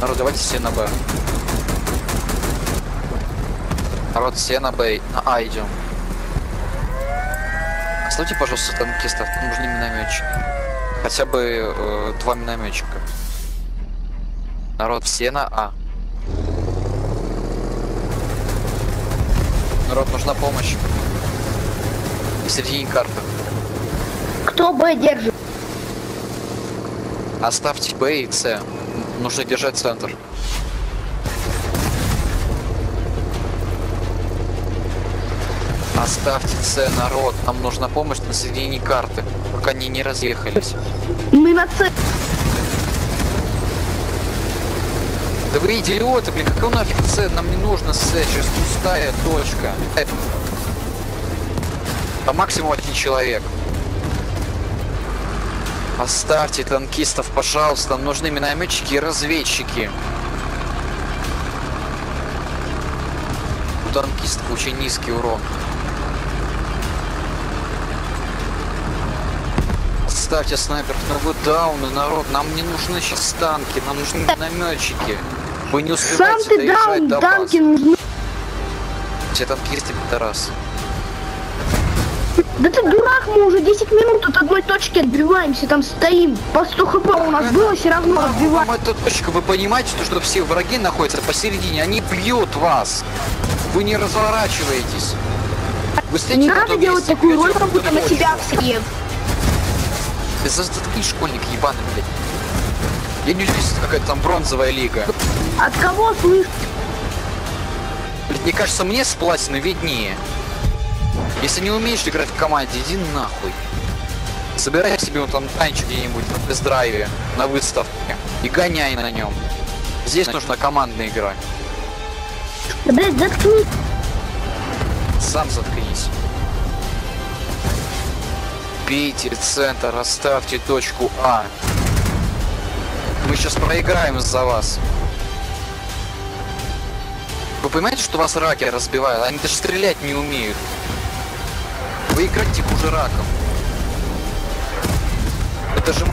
Народ, давайте все на Б. Народ, все на Б. На А идем. Оставьте, пожалуйста, танкистов, нам нужны минометчики. Хотя бы э, два минометчика. Народ, все на А. Народ, нужна помощь. В середине карты. Кто Б держит? Оставьте Б и С. Нужно держать центр. Оставьте С, народ. Нам нужна помощь на середине карты, пока они не разъехались. Мы на С. Да вы идиоты, блин, какой нафиг С? Нам не нужно С, сейчас пустая точка. Э. Там максимум один человек. Оставьте танкистов, пожалуйста, нам нужны минометчики и разведчики. У танкистов очень низкий урон. Оставьте снайперов на вы дауны, народ. Нам не нужны сейчас танки, нам нужны минометчики. Вы не Сам успеваете ты доезжать даун, до танки нужны. Все танкисты пидорасы. Да ты дурак, мы уже 10 минут от одной точки отбиваемся, там стоим. По 100 хп у нас было, все равно отбиваем. Эта точка, вы понимаете, что, что все враги находятся посередине, они бьют вас. Вы не разворачиваетесь. Вы стоите Не на надо делать месте, такую роль, как будто на себя все. Ты заткни, школьник ебаный, блядь. Я не удивлюсь, это какая-то там бронзовая лига. От кого слышь? Блядь, мне кажется, мне с платиной виднее. Если не умеешь играть в команде, иди нахуй. Собирай себе вот там танчик где-нибудь на тест-драйве, на выставке и гоняй на нем. Здесь нужна командная игра. Да, блядь, заткни. Сам заткнись. Бейте центр, оставьте точку А. Мы сейчас проиграем из-за вас. Вы понимаете, что вас раки разбивают? Они даже стрелять не умеют. Вы играете хуже раком. Это же...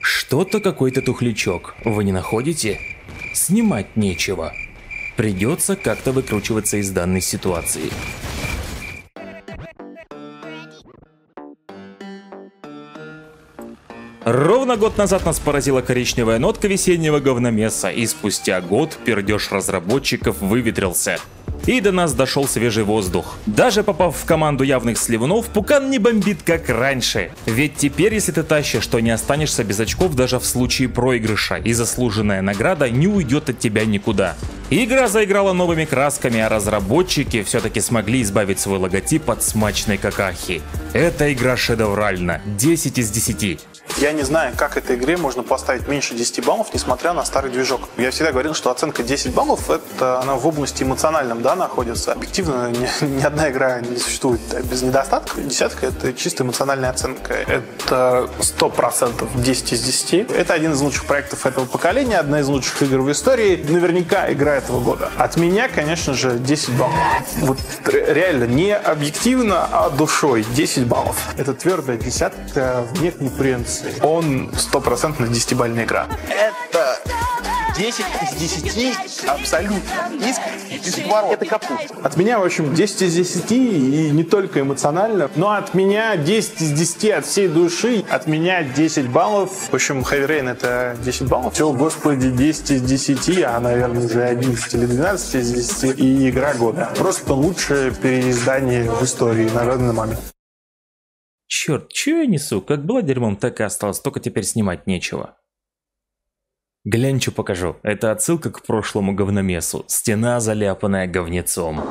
Что-то какой-то тухлячок, вы не находите? Снимать нечего. Придется как-то выкручиваться из данной ситуации. Ровно год назад нас поразила коричневая нотка весеннего говномеса, и спустя год пердеж разработчиков выветрился. И до нас дошел свежий воздух. Даже попав в команду явных сливунов, Пукан не бомбит как раньше. Ведь теперь, если ты тащишь, то не останешься без очков даже в случае проигрыша, и заслуженная награда не уйдет от тебя никуда. Игра заиграла новыми красками, а разработчики все-таки смогли избавить свой логотип от смачной какахи. Эта игра шедевральна, 10 из 10. Я не знаю, как этой игре можно поставить меньше 10 баллов, несмотря на старый движок. Я всегда говорил, что оценка 10 баллов, это она в области эмоциональном, да, находится. Объективно, ни, ни одна игра не существует без недостатков. Десятка — это чисто эмоциональная оценка. Это 100% 10 из 10. Это один из лучших проектов этого поколения, одна из лучших игр в истории. Наверняка игра этого года. От меня, конечно же, 10 баллов. Вот ре- реально, не объективно, а душой 10 баллов. Это твердая десятка вне конкуренции. Он стопроцентно 10-бальная игра. Это 10 из 10 абсолютно. Искренне, бесповоротно. Это капут. От меня, в общем, 10 из 10, и не только эмоционально, но от меня 10 из 10 от всей души, от меня 10 баллов. В общем, Heavy Rain это 10 баллов. Все, господи, 10 из 10, а, наверное, уже 11 или 12 из 10, и игра года. Просто лучшее переиздание в истории на данный момент. Черт, чё я несу? Как было дерьмом, так и осталось, только теперь снимать нечего. Глянь, что покажу. Это отсылка к прошлому говномесу. Стена, заляпанная говнецом.